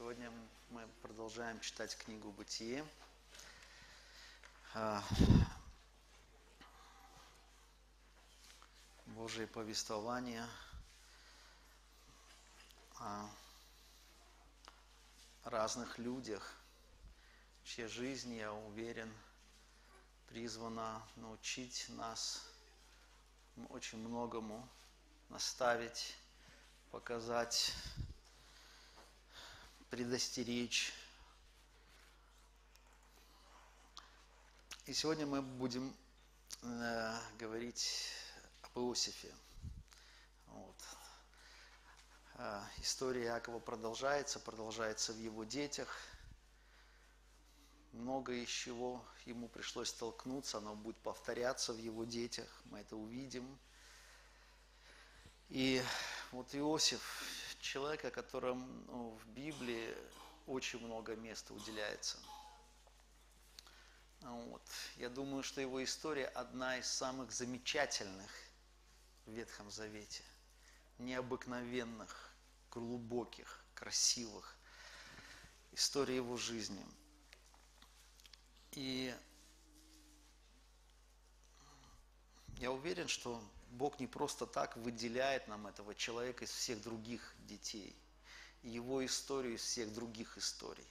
Сегодня мы продолжаем читать книгу «Бытие». А, Божие повествование о разных людях, чья жизнь, я уверен, призвана научить нас очень многому, наставить, показать, предостеречь. И сегодня мы будем э, говорить об Иосифе. Вот. Э, история Якова продолжается, продолжается в его детях. Много из чего ему пришлось столкнуться, оно будет повторяться в его детях, мы это увидим. И вот Иосиф, человек, о котором ну, в Библии очень много места уделяется. Вот. Я думаю, что его история одна из самых замечательных в Ветхом Завете. Необыкновенных, глубоких, красивых. История его жизни. И я уверен, что Бог не просто так выделяет нам этого человека из всех других детей, его историю из всех других историй.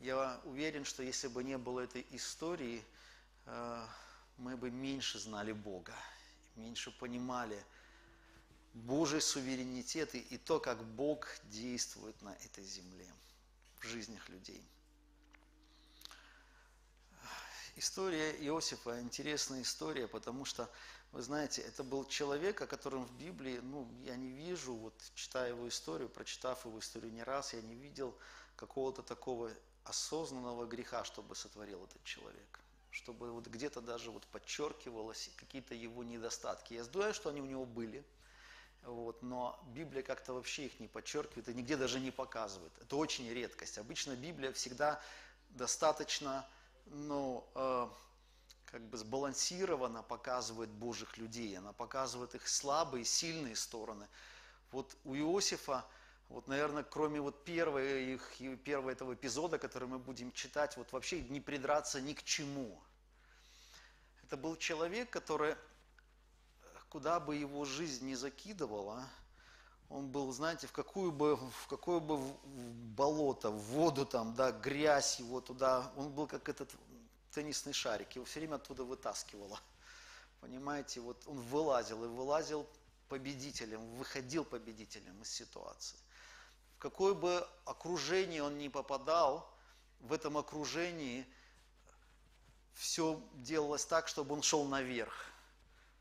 Я уверен, что если бы не было этой истории, э, мы бы меньше знали Бога, меньше понимали Божий суверенитет и то, как Бог действует на этой земле, в жизнях людей. История Иосифа интересная история, потому что, вы знаете, это был человек, о котором в Библии, ну, я не вижу, вот читая его историю, прочитав его историю не раз, я не видел какого-то такого осознанного греха, чтобы сотворил этот человек. Чтобы вот где-то даже вот подчеркивалось какие-то его недостатки. Я знаю, что они у него были, вот, но Библия как-то вообще их не подчеркивает и нигде даже не показывает. Это очень редкость. Обычно Библия всегда достаточно ну, э, как бы сбалансированно показывает Божьих людей, она показывает их слабые, сильные стороны. Вот у Иосифа, вот, наверное, кроме вот первого, их, первого этого эпизода, который мы будем читать, вот вообще не придраться ни к чему. Это был человек, который, куда бы его жизнь не закидывала, он был, знаете, в какую бы, в какое бы болото, в воду там, да, грязь его туда, он был как этот теннисный шарик, его все время оттуда вытаскивало. Понимаете, вот он вылазил и вылазил победителем, выходил победителем из ситуации. В какое бы окружение он ни попадал, в этом окружении все делалось так, чтобы он шел наверх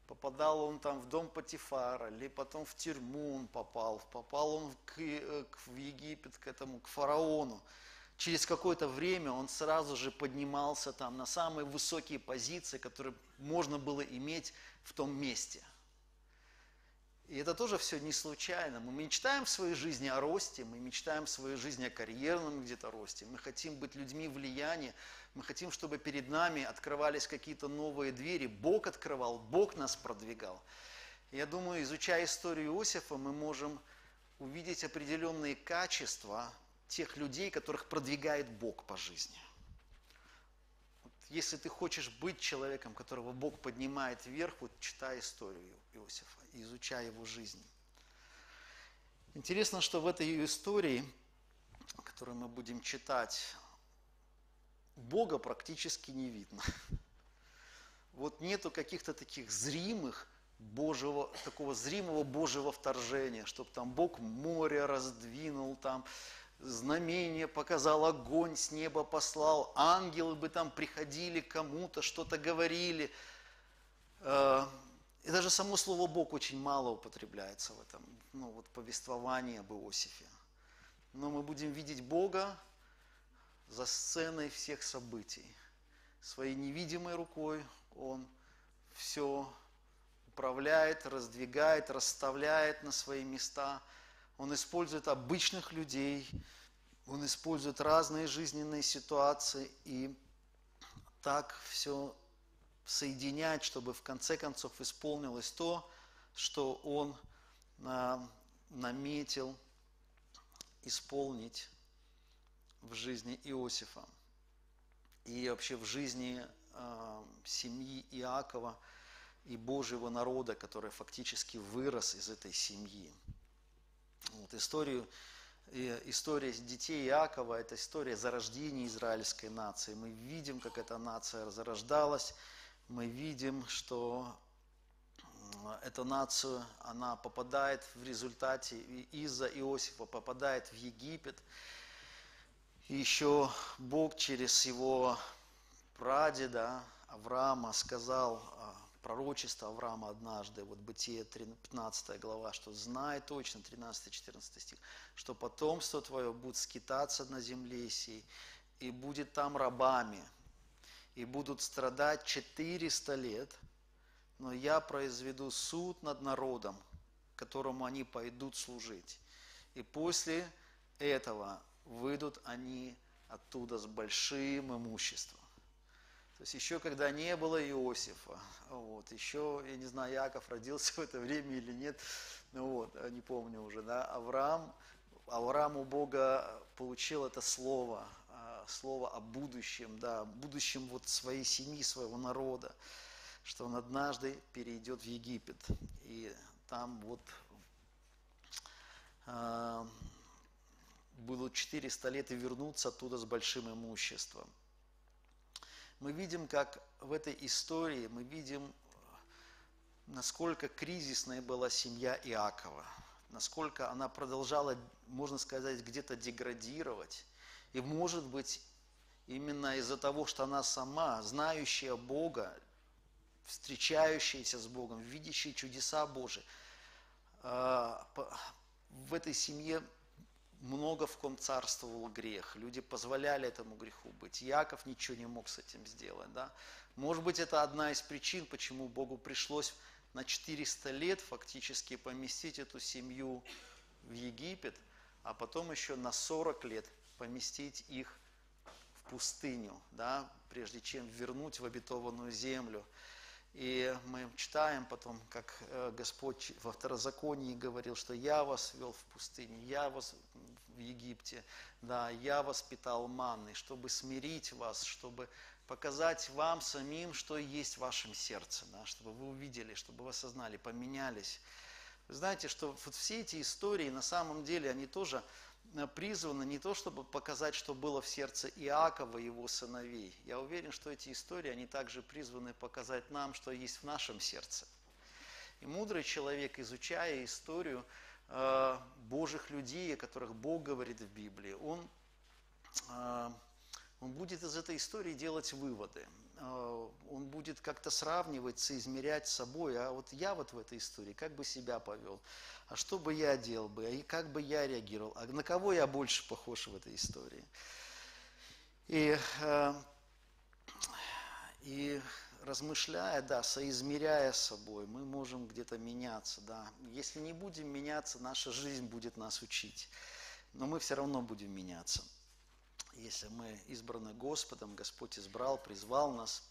попадал он там в дом Патифара, или потом в тюрьму он попал, попал он к, э, в Египет к этому, к фараону. Через какое-то время он сразу же поднимался там на самые высокие позиции, которые можно было иметь в том месте – и это тоже все не случайно. Мы мечтаем в своей жизни о росте, мы мечтаем в своей жизни о карьерном где-то росте, мы хотим быть людьми влияния, мы хотим, чтобы перед нами открывались какие-то новые двери. Бог открывал, Бог нас продвигал. Я думаю, изучая историю Иосифа, мы можем увидеть определенные качества тех людей, которых продвигает Бог по жизни – если ты хочешь быть человеком, которого Бог поднимает вверх, вот читай историю Иосифа, изучай его жизнь. Интересно, что в этой истории, которую мы будем читать, Бога практически не видно. Вот нету каких-то таких зримых Божьего, такого зримого Божьего вторжения, чтобы там Бог море раздвинул, там знамение показал, огонь с неба послал, ангелы бы там приходили кому-то, что-то говорили. И даже само слово Бог очень мало употребляется в этом, ну вот повествовании об Иосифе. Но мы будем видеть Бога за сценой всех событий. Своей невидимой рукой Он все управляет, раздвигает, расставляет на свои места – он использует обычных людей, он использует разные жизненные ситуации и так все соединять, чтобы в конце концов исполнилось то, что он а, наметил исполнить в жизни Иосифа и вообще в жизни э, семьи Иакова и Божьего народа, который фактически вырос из этой семьи. Вот историю, история детей Иакова – это история зарождения израильской нации. Мы видим, как эта нация зарождалась, мы видим, что эта нация, она попадает в результате, из-за Иосифа попадает в Египет. И еще Бог через его прадеда Авраама сказал, а, пророчество Авраама однажды, вот Бытие 15 глава, что знай точно, 13-14 стих, что потомство твое будет скитаться на земле сей, и будет там рабами, и будут страдать 400 лет – но я произведу суд над народом, которому они пойдут служить. И после этого выйдут они оттуда с большим имуществом. То есть еще когда не было Иосифа, вот, еще, я не знаю, Яков родился в это время или нет, ну вот, не помню уже, да, Авраам, Авраам у Бога получил это слово, а, слово о будущем, да, будущем вот своей семьи, своего народа что он однажды перейдет в Египет. И там вот э, будут 400 лет и вернуться оттуда с большим имуществом. Мы видим, как в этой истории, мы видим, насколько кризисной была семья Иакова, насколько она продолжала, можно сказать, где-то деградировать. И может быть, именно из-за того, что она сама, знающая Бога, встречающиеся с Богом, видящие чудеса Божии. А, в этой семье много в ком царствовал грех. Люди позволяли этому греху быть. Яков ничего не мог с этим сделать. Да? Может быть, это одна из причин, почему Богу пришлось на 400 лет фактически поместить эту семью в Египет, а потом еще на 40 лет поместить их в пустыню, да, прежде чем вернуть в обетованную землю. И мы читаем потом, как э, Господь во второзаконии говорил, что я вас вел в пустыне, я вас в Египте, да, я вас питал манной, чтобы смирить вас, чтобы показать вам самим, что есть в вашем сердце, да, чтобы вы увидели, чтобы вы осознали, поменялись. Вы знаете, что вот все эти истории, на самом деле, они тоже Призваны не то, чтобы показать, что было в сердце Иакова и его сыновей. Я уверен, что эти истории, они также призваны показать нам, что есть в нашем сердце. И мудрый человек, изучая историю э, Божьих людей, о которых Бог говорит в Библии, он, э, он будет из этой истории делать выводы. Э, он будет как-то сравнивать, соизмерять с собой, а вот я вот в этой истории как бы себя повел, а что бы я делал бы, и как бы я реагировал, а на кого я больше похож в этой истории. И, э, и размышляя, да, соизмеряя с собой, мы можем где-то меняться, да. Если не будем меняться, наша жизнь будет нас учить, но мы все равно будем меняться если мы избраны Господом, Господь избрал, призвал нас.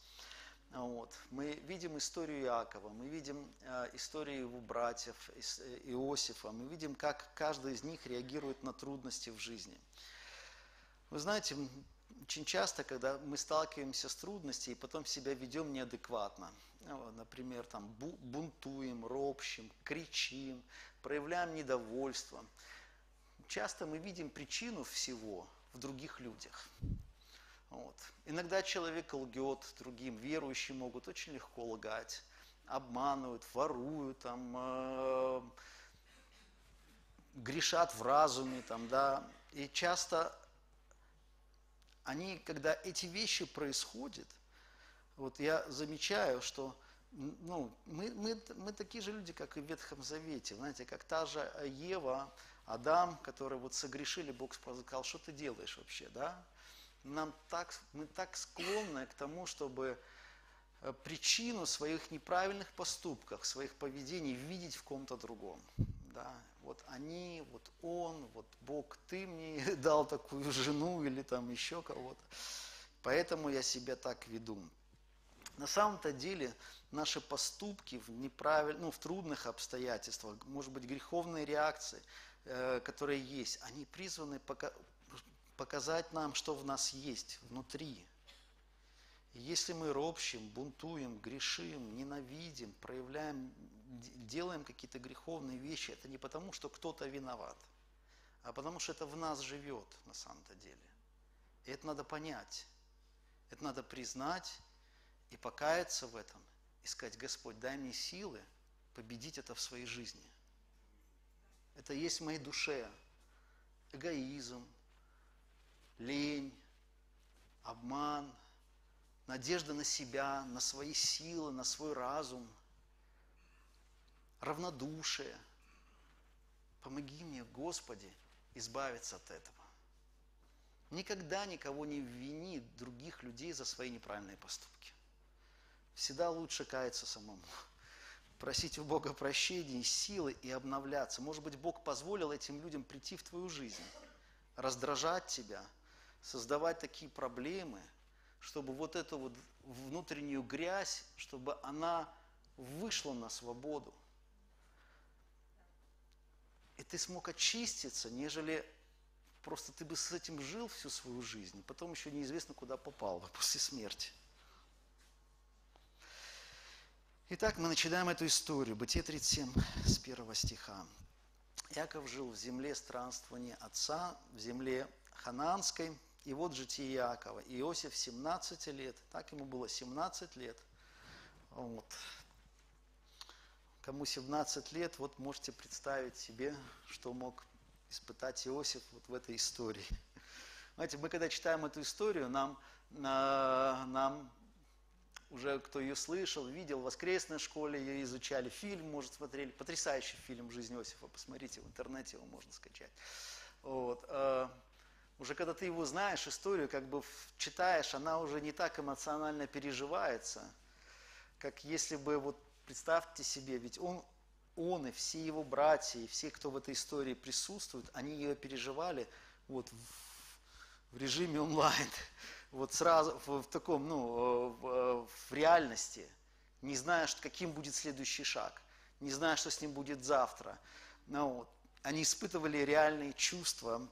Вот. Мы видим историю Иакова, мы видим э, историю его братьев, э, Иосифа, мы видим, как каждый из них реагирует на трудности в жизни. Вы знаете, очень часто, когда мы сталкиваемся с трудностями и потом себя ведем неадекватно, ну, например, там, бунтуем, ропщим, кричим, проявляем недовольство, часто мы видим причину всего – в других людях. Вот. Иногда человек лгет другим, верующие могут очень легко лгать, обманывают, воруют, там, э, грешат в разуме, там, да, и часто они, когда эти вещи происходят, вот я замечаю, что ну, мы, мы, мы такие же люди, как и в Ветхом Завете, знаете, как та же Ева, Адам, который вот согрешили, Бог сказал, что ты делаешь вообще, да? Нам так, мы так склонны к тому, чтобы э, причину своих неправильных поступков, своих поведений видеть в ком-то другом. Да? Вот они, вот он, вот Бог, ты мне дал такую жену или там еще кого-то. Поэтому я себя так веду. На самом-то деле наши поступки в, неправиль... ну, в трудных обстоятельствах, может быть, греховные реакции – которые есть, они призваны показать нам, что в нас есть внутри. Если мы ропщим, бунтуем, грешим, ненавидим, проявляем, делаем какие-то греховные вещи, это не потому, что кто-то виноват, а потому что это в нас живет на самом-то деле. И это надо понять, это надо признать и покаяться в этом, и сказать, Господь, дай мне силы победить это в своей жизни. Это есть в моей душе. Эгоизм, лень, обман, надежда на себя, на свои силы, на свой разум, равнодушие. Помоги мне, Господи, избавиться от этого. Никогда никого не вини других людей за свои неправильные поступки. Всегда лучше каяться самому. Просить у Бога прощения, силы и обновляться. Может быть, Бог позволил этим людям прийти в твою жизнь, раздражать тебя – создавать такие проблемы, чтобы вот эту вот внутреннюю грязь, чтобы она вышла на свободу. И ты смог очиститься, нежели просто ты бы с этим жил всю свою жизнь, потом еще неизвестно, куда попал бы после смерти. Итак, мы начинаем эту историю. Бытие 37 с первого стиха. Яков жил в земле странствования отца, в земле ханаанской, и вот житие Иакова. Иосиф 17 лет, так ему было 17 лет. Вот. Кому 17 лет, вот можете представить себе, что мог испытать Иосиф вот в этой истории. Знаете, мы когда читаем эту историю, нам, нам уже кто ее слышал, видел в воскресной школе, ее изучали, фильм, может, смотрели, потрясающий фильм «Жизнь Иосифа», посмотрите, в интернете его можно скачать. Вот. Э, уже когда ты его знаешь, историю как бы читаешь, она уже не так эмоционально переживается, как если бы, вот представьте себе, ведь он, он и все его братья, и все, кто в этой истории присутствует, они ее переживали вот в, в режиме онлайн, вот сразу в, в таком, ну, в, в реальности, не зная, каким будет следующий шаг, не зная, что с ним будет завтра. Ну, вот. Они испытывали реальные чувства,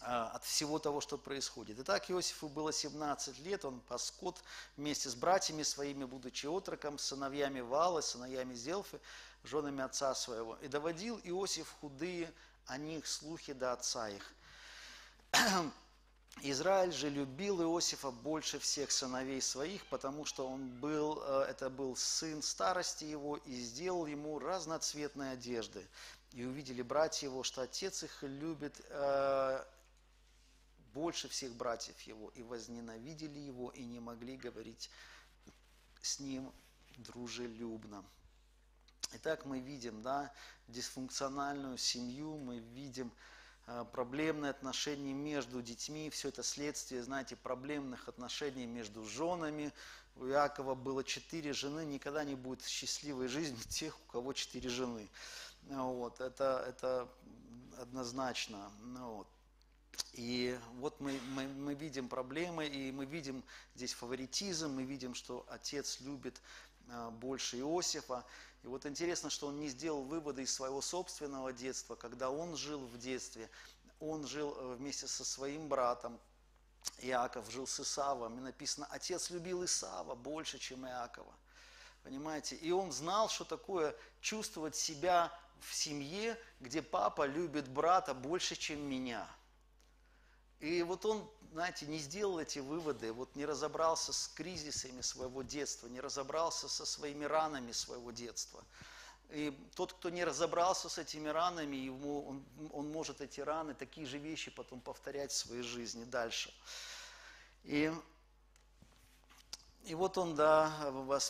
а, от всего того, что происходит. Итак, Иосифу было 17 лет, он пас скот вместе с братьями своими, будучи отроком, сыновьями Валы, сыновьями Зелфы, женами отца своего. И доводил Иосиф худые о них слухи до отца их. Израиль же любил Иосифа больше всех сыновей своих, потому что он был, э, это был сын старости его, и сделал ему разноцветные одежды. И увидели братья его, что отец их любит э, больше всех братьев его, и возненавидели его, и не могли говорить с ним дружелюбно. Итак, мы видим да, дисфункциональную семью, мы видим э, проблемные отношения между детьми, все это следствие, знаете, проблемных отношений между женами. У Иакова было четыре жены, никогда не будет счастливой жизни тех, у кого четыре жены. Вот, это, это однозначно. Ну вот. И вот мы, мы, мы видим проблемы, и мы видим здесь фаворитизм, мы видим, что отец любит а, больше Иосифа. И вот интересно, что он не сделал выводы из своего собственного детства, когда он жил в детстве, он жил э, вместе со своим братом, Иаков жил с Исавом, и написано, отец любил Исава больше, чем Иакова. Понимаете? И он знал, что такое чувствовать себя в семье, где папа любит брата больше, чем меня – и вот он, знаете, не сделал эти выводы, вот не разобрался с кризисами своего детства, не разобрался со своими ранами своего детства. И тот, кто не разобрался с этими ранами, ему, он, он может эти раны, такие же вещи потом повторять в своей жизни дальше. И и вот он, да,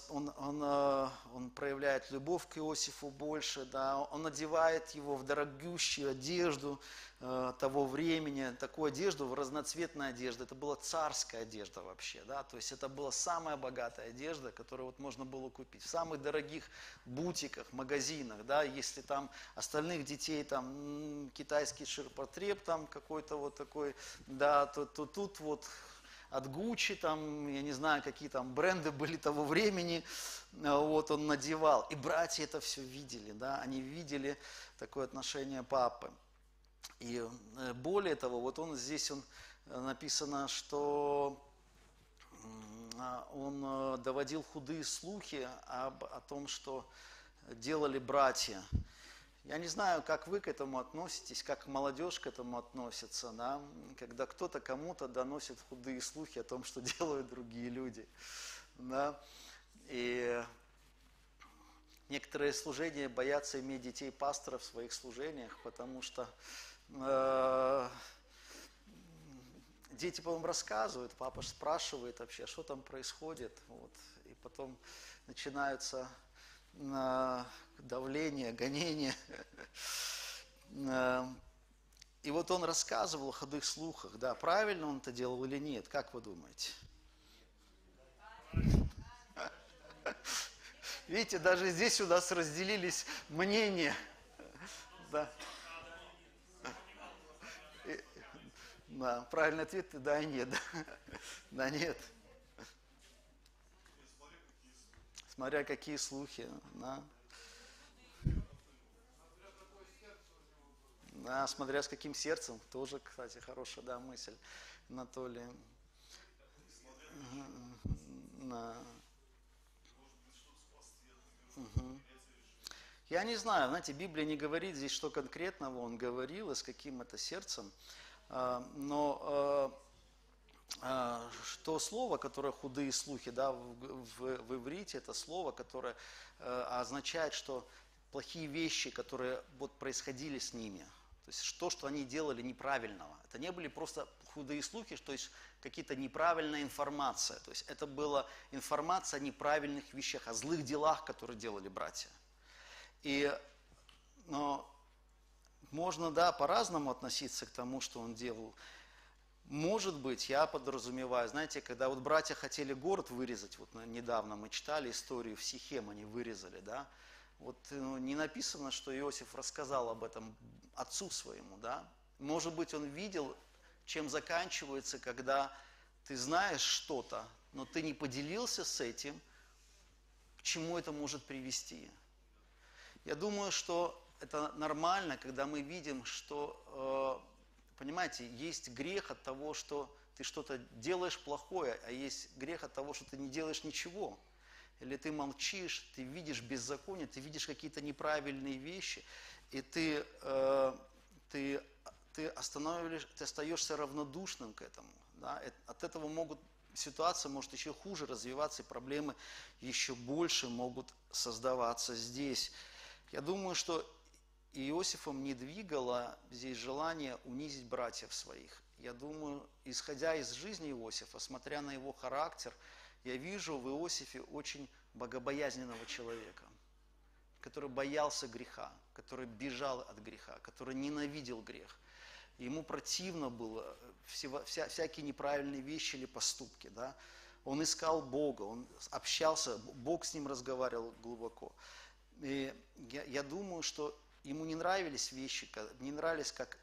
он, он, э, он проявляет любовь к Иосифу больше, да, он надевает его в дорогущую одежду э, того времени, такую одежду, в разноцветную одежду. Это была царская одежда вообще, да, то есть это была самая богатая одежда, которую вот можно было купить. В самых дорогих бутиках, магазинах, да, если там остальных детей, там, китайский ширпотреб там какой-то вот такой, да, то, то тут вот от Гуччи, там, я не знаю, какие там бренды были того времени, а, вот он надевал. И братья это все видели, да, они видели такое отношение папы. И э, более того, вот он здесь он, э, написано, что а, он э, доводил худые слухи об, о том, что делали братья. Я не знаю, как вы к этому относитесь, как молодежь к этому относится, да? когда кто-то кому-то доносит худые слухи о том, что делают другие люди. Да? И некоторые служения боятся иметь детей пастора в своих служениях, потому что э, дети потом рассказывают, папа спрашивает вообще, что там происходит. Вот, и потом начинаются э, давление, гонение. Э, и вот он рассказывал о ходых слухах, да, правильно он это делал или нет, как вы думаете? Видите, даже здесь у нас разделились мнения. Да. Да, правильный ответ – да и нет. Да, нет. Смотря какие слухи. Да. Да, смотря с каким сердцем, тоже, кстати, хорошая да, мысль, Анатолий. Угу. Я не знаю, знаете, Библия не говорит здесь, что конкретного он говорил и с каким это сердцем, а, но а, а, что слово, которое худые слухи, да, в, в, в иврите, это слово, которое означает, что плохие вещи, которые вот происходили с ними, то есть то, что они делали неправильного. Это не были просто худые слухи, то есть какие-то неправильная информация. То есть это была информация о неправильных вещах, о злых делах, которые делали братья. И но можно, да, по-разному относиться к тому, что он делал. Может быть, я подразумеваю, знаете, когда вот братья хотели город вырезать, вот недавно мы читали историю в Сихем, они вырезали, да, вот ну, не написано, что Иосиф рассказал об этом отцу своему, да. Может быть, он видел, чем заканчивается, когда ты знаешь что-то, но ты не поделился с этим, к чему это может привести. Я думаю, что это нормально, когда мы видим, что, э, понимаете, есть грех от того, что ты что-то делаешь плохое, а есть грех от того, что ты не делаешь ничего. Или ты молчишь, ты видишь беззаконие, ты видишь какие-то неправильные вещи, и ты, э, ты, ты, остановишь, ты остаешься равнодушным к этому. Да? От этого могут ситуация может еще хуже развиваться, и проблемы еще больше могут создаваться здесь. Я думаю, что Иосифом не двигало здесь желание унизить братьев своих. Я думаю, исходя из жизни Иосифа, смотря на его характер, я вижу в Иосифе очень богобоязненного человека, который боялся греха, который бежал от греха, который ненавидел грех. Ему противно было всего, вся, всякие неправильные вещи или поступки. Да? Он искал Бога, он общался, Бог с ним разговаривал глубоко. И я, я думаю, что ему не нравились вещи, не нравились, как,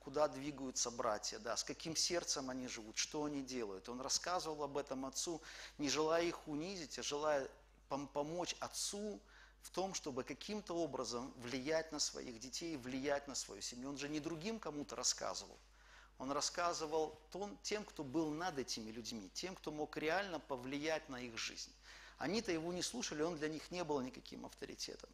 куда двигаются братья, да, с каким сердцем они живут, что они делают. Он рассказывал об этом отцу, не желая их унизить, а желая помочь отцу в том, чтобы каким-то образом влиять на своих детей, влиять на свою семью. Он же не другим кому-то рассказывал. Он рассказывал тем, кто был над этими людьми, тем, кто мог реально повлиять на их жизнь. Они-то его не слушали, он для них не был никаким авторитетом.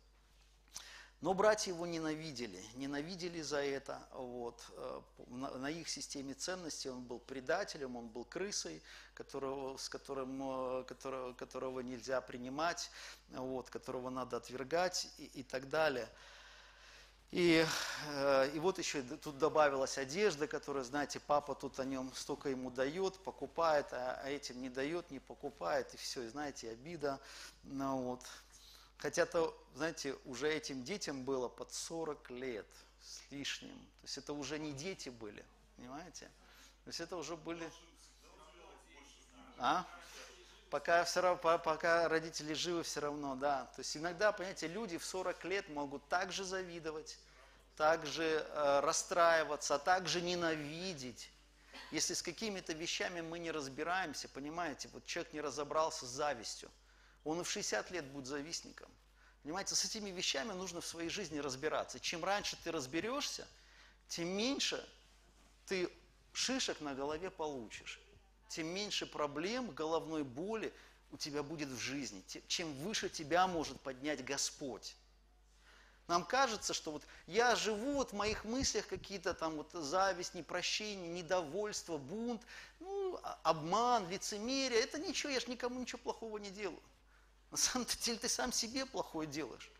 Но братья его ненавидели, ненавидели за это. Вот. Э, на их системе ценностей он был предателем, он был крысой, которого, с которым, э, которого, которого нельзя принимать, вот, которого надо отвергать и, и так далее. И, э, и вот еще тут добавилась одежда, которая, знаете, папа тут о нем столько ему дает, покупает, а, а этим не дает, не покупает, и все, и знаете, обида. Ну, вот. Хотя то, знаете, уже этим детям было под 40 лет с лишним. То есть это уже не дети были, понимаете? То есть это уже были... А? Пока, все равно, пока родители живы, все равно, да. То есть иногда, понимаете, люди в 40 лет могут также завидовать, также э, расстраиваться, а также ненавидеть. Если с какими-то вещами мы не разбираемся, понимаете, вот человек не разобрался с завистью, он и в 60 лет будет завистником. Понимаете, с этими вещами нужно в своей жизни разбираться. Чем раньше ты разберешься, тем меньше ты шишек на голове получишь, тем меньше проблем, головной боли у тебя будет в жизни, чем выше тебя может поднять Господь. Нам кажется, что вот я живу, вот в моих мыслях какие-то там вот зависть, непрощение, недовольство, бунт, ну, а, обман, лицемерие. Это ничего, я же никому ничего плохого не делаю. На самом деле ты сам себе плохое делаешь.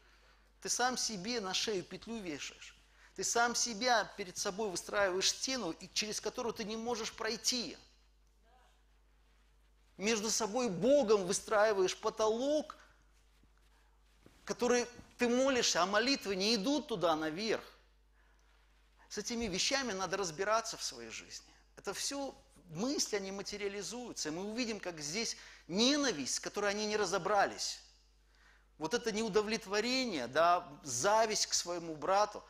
Ты сам себе на шею петлю вешаешь. Ты сам себя перед собой выстраиваешь стену, через которую ты не можешь пройти. Между собой Богом выстраиваешь потолок, который ты молишься, а молитвы не идут туда наверх. С этими вещами надо разбираться в своей жизни. Это все мысли, они материализуются. И мы увидим, как здесь ненависть, с которой они не разобрались. Вот это неудовлетворение, да, зависть к своему брату,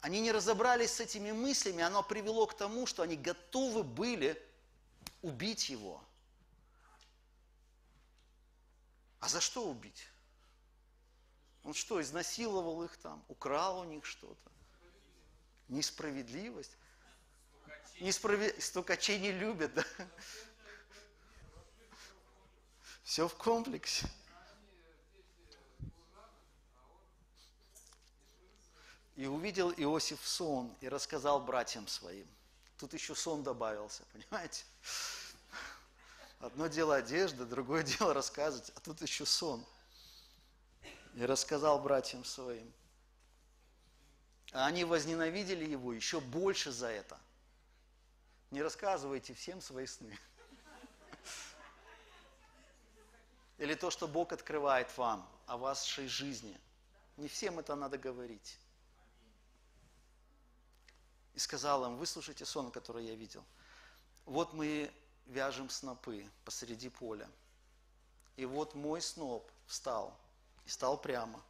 они не разобрались с этими мыслями, оно привело к тому, что они готовы были убить его. А за что убить? Он что, изнасиловал их там, украл у них что-то? Несправедливость. Несправед... Стукачей не любят, да? Все в комплексе. И увидел Иосиф сон и рассказал братьям своим. Тут еще сон добавился, понимаете? Одно дело одежда, другое дело рассказывать, а тут еще сон – и рассказал братьям своим. А они возненавидели его еще больше за это. Не рассказывайте всем свои сны. Или то, что Бог открывает вам о вашей жизни. Не всем это надо говорить. И сказал им, выслушайте сон, который я видел. Вот мы вяжем снопы посреди поля. И вот мой сноп встал и стал прямо.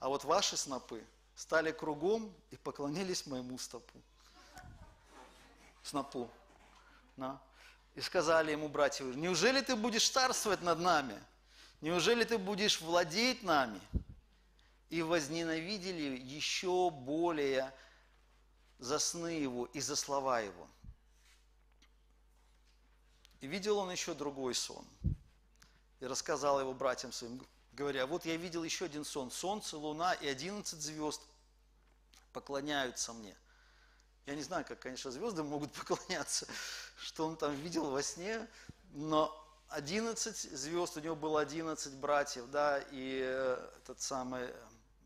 А вот ваши снопы стали кругом и поклонились моему стопу. Снопу. Да. И сказали ему братья, неужели ты будешь царствовать над нами? Неужели ты будешь владеть нами? И возненавидели еще более за сны его и за слова его. И видел он еще другой сон. И рассказал его братьям своим, говоря, вот я видел еще один сон, солнце, луна и одиннадцать звезд поклоняются мне. Я не знаю, как, конечно, звезды могут поклоняться, что он там видел во сне, но 11 звезд, у него было 11 братьев, да, и э, этот самый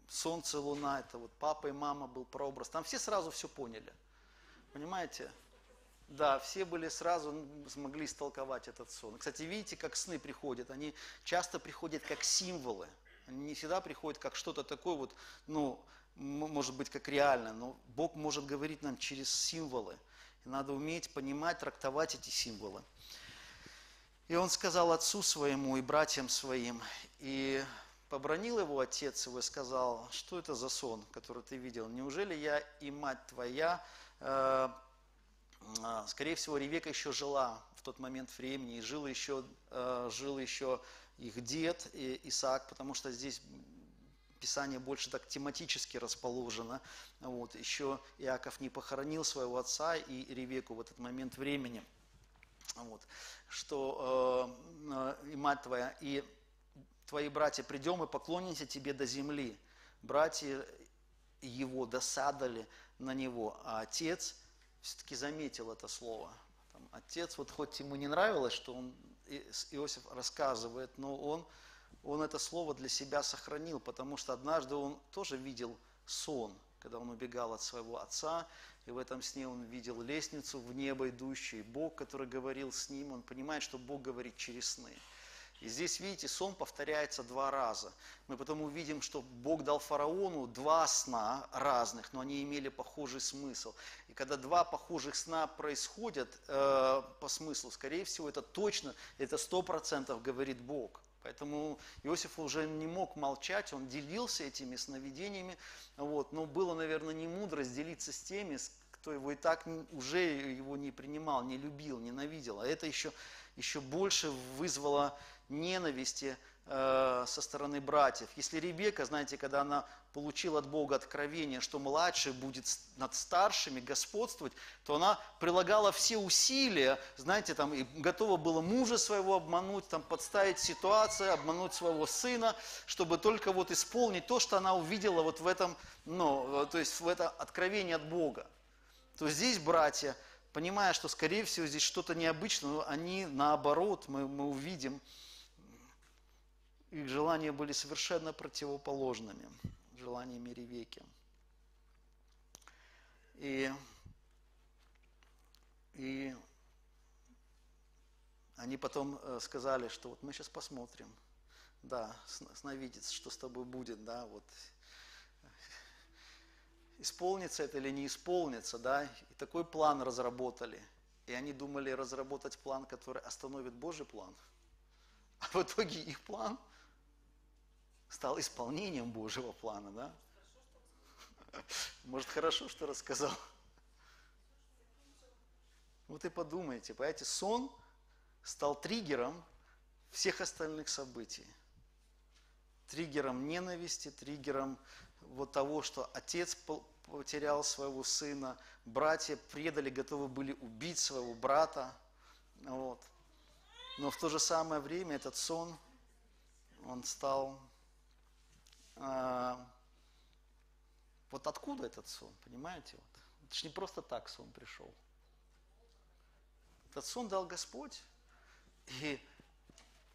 солнце, луна, это вот папа и мама был прообраз. Там все сразу все поняли. Понимаете? Да, все были сразу, смогли истолковать этот сон. Кстати, видите, как сны приходят? Они часто приходят как символы. Они не всегда приходят как что-то такое вот, ну, может быть, как реально. Но Бог может говорить нам через символы. И надо уметь понимать, трактовать эти символы. И он сказал отцу своему и братьям своим, и побронил его отец его и сказал, что это за сон, который ты видел? Неужели я и мать твоя э, а, скорее всего, Ревека еще жила в тот момент времени, и жил еще, э, жил еще их дед Исаак, потому что здесь Писание больше так тематически расположено. Вот. Еще Иаков не похоронил своего отца и Ревеку в этот момент времени. Вот. Что э, и мать твоя, и твои братья, придем и поклонимся тебе до земли. Братья его досадали на него, а отец – все-таки заметил это слово. Там, отец, вот хоть ему не нравилось, что он, Иосиф рассказывает, но он, он это слово для себя сохранил, потому что однажды он тоже видел сон, когда он убегал от своего отца, и в этом сне он видел лестницу в небо идущую, Бог, который говорил с ним, он понимает, что Бог говорит через сны. И здесь, видите, сон повторяется два раза. Мы потом увидим, что Бог дал фараону два сна разных, но они имели похожий смысл. И когда два похожих сна происходят э, по смыслу, скорее всего, это точно, это сто процентов говорит Бог. Поэтому Иосиф уже не мог молчать, он делился этими сновидениями, вот, но было, наверное, не мудрость делиться с теми, кто его и так уже его не принимал, не любил, ненавидел. А это еще, еще больше вызвало ненависти э, со стороны братьев. Если Ребека, знаете, когда она получила от Бога откровение, что младший будет над старшими господствовать, то она прилагала все усилия, знаете, там и готова была мужа своего обмануть, там подставить ситуацию, обмануть своего сына, чтобы только вот исполнить то, что она увидела вот в этом, ну, то есть в это откровение от Бога. То здесь братья, понимая, что скорее всего здесь что-то необычное, они наоборот, мы, мы увидим, их желания были совершенно противоположными желаниями Ревеки. И, и они потом э, сказали, что вот мы сейчас посмотрим, да, сновидец, что с тобой будет, да, вот исполнится это или не исполнится, да, и такой план разработали. И они думали разработать план, который остановит Божий план. А в итоге их план – стал исполнением Божьего плана, да? Может, хорошо, что рассказал? Вот и подумайте, понимаете, сон стал триггером всех остальных событий. Триггером ненависти, триггером вот того, что отец потерял своего сына, братья предали, готовы были убить своего брата. Вот. Но в то же самое время этот сон, он стал вот откуда этот сон, понимаете? Вот. Это же не просто так сон пришел. Этот сон дал Господь. И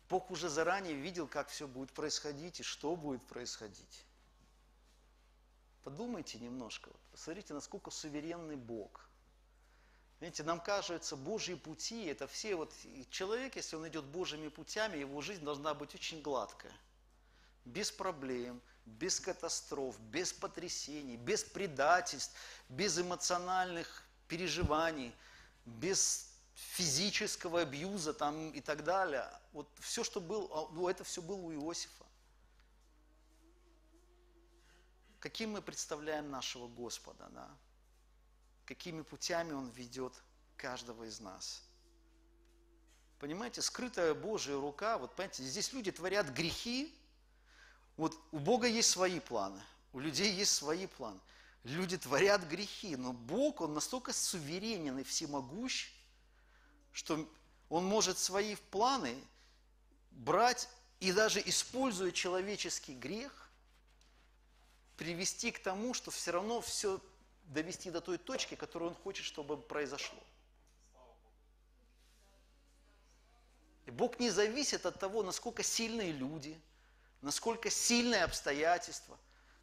Бог уже заранее видел, как все будет происходить и что будет происходить. Подумайте немножко, вот, посмотрите, насколько суверенный Бог. Видите, нам кажется, Божьи пути, это все вот, человек, если он идет Божьими путями, его жизнь должна быть очень гладкая, без проблем, без катастроф, без потрясений, без предательств, без эмоциональных переживаний, без физического абьюза там и так далее. Вот все, что было, ну, это все было у Иосифа. Каким мы представляем нашего Господа, да? Какими путями Он ведет каждого из нас. Понимаете, скрытая Божья рука, вот понимаете, здесь люди творят грехи, вот у Бога есть свои планы, у людей есть свои планы. Люди творят грехи, но Бог, Он настолько суверенен и всемогущ, что Он может свои планы брать и даже используя человеческий грех, привести к тому, что все равно все довести до той точки, которую Он хочет, чтобы произошло. И Бог не зависит от того, насколько сильные люди – насколько сильные обстоятельства,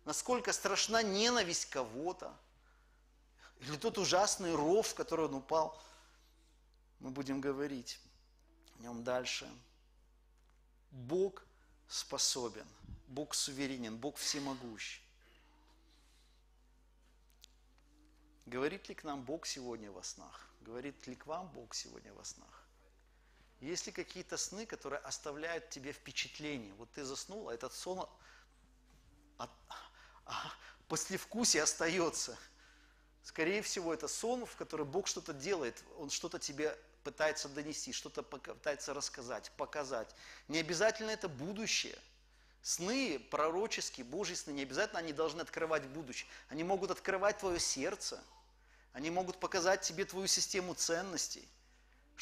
насколько страшна ненависть кого-то, или тот ужасный ров, в который он упал. Мы будем говорить о нем дальше. Бог способен, Бог суверенен, Бог всемогущ. Говорит ли к нам Бог сегодня во снах? Говорит ли к вам Бог сегодня во снах? Есть ли какие-то сны, которые оставляют тебе впечатление? Вот ты заснул, а этот сон от, а, послевкусие остается. Скорее всего, это сон, в который Бог что-то делает, Он что-то тебе пытается донести, что-то пытается рассказать, показать. Не обязательно это будущее. Сны пророческие, Божьи сны, не обязательно они должны открывать будущее. Они могут открывать твое сердце, они могут показать тебе твою систему ценностей –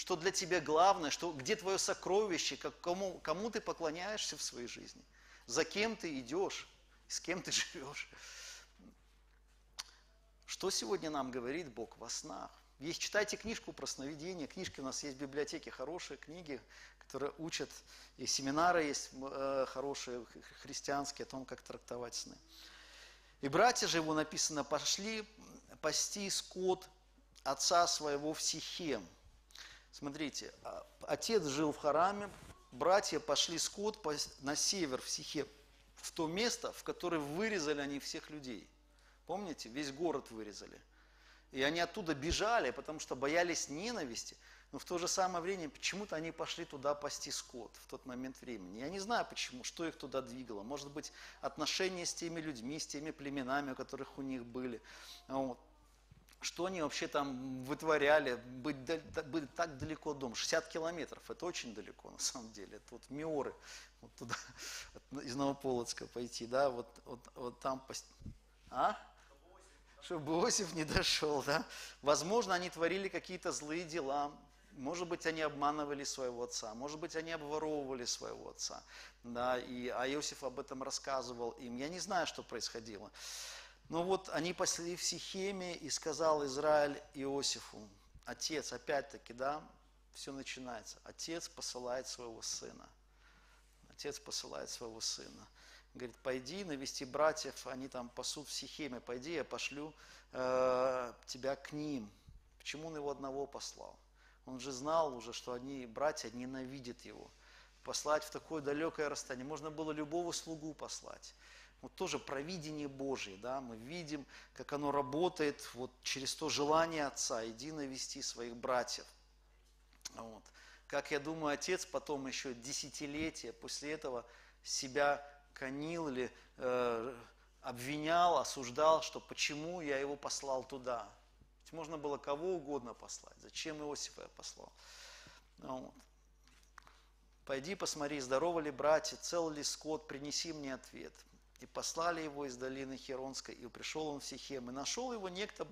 что для тебя главное, что, где твое сокровище, как, кому, кому ты поклоняешься в своей жизни, за кем ты идешь, с кем ты живешь. Что сегодня нам говорит Бог во снах? Есть, читайте книжку про сновидение, книжки у нас есть в библиотеке, хорошие книги, которые учат, и семинары есть э, хорошие, христианские, о том, как трактовать сны. И братья же его написано, пошли пасти скот отца своего в Сихем – Смотрите, а, отец жил в Хараме, братья пошли скот на север, в Сихе, в то место, в которое вырезали они всех людей. Помните, весь город вырезали. И они оттуда бежали, потому что боялись ненависти. Но в то же самое время почему-то они пошли туда пасти скот в тот момент времени. Я не знаю почему, что их туда двигало. Может быть, отношения с теми людьми, с теми племенами, у которых у них были. Вот. Что они вообще там вытворяли, быть, быть так далеко от дома, 60 километров, это очень далеко на самом деле, это вот Миоры, вот туда, из Новополоцка пойти, да, вот, вот, вот там, а? Чтобы Иосиф не дошел, да? Возможно, они творили какие-то злые дела, может быть, они обманывали своего отца, может быть, они обворовывали своего отца, да, и, а Иосиф об этом рассказывал им. Я не знаю, что происходило. Но вот они пошли в Сихеме, и сказал Израиль Иосифу, отец, опять-таки, да, все начинается. Отец посылает своего сына. Отец посылает своего сына. Говорит, пойди навести братьев, они там пасут в Сихеме, пойди, я пошлю э, тебя к ним. Почему он его одного послал? Он же знал уже, что они, братья, ненавидят его. Послать в такое далекое расстояние. Можно было любого слугу послать. Вот тоже провидение Божье, да, мы видим, как оно работает вот через то желание Отца, иди навести своих братьев. Вот. Как я думаю, Отец потом еще десятилетия после этого себя конил или э, обвинял, осуждал, что почему я его послал туда. Ведь можно было кого угодно послать. Зачем Иосифа я послал? Вот. Пойди посмотри, здоровы ли братья, цел ли скот, принеси мне ответ. И послали его из долины Херонской, и пришел он в Сихем, и нашел его некто,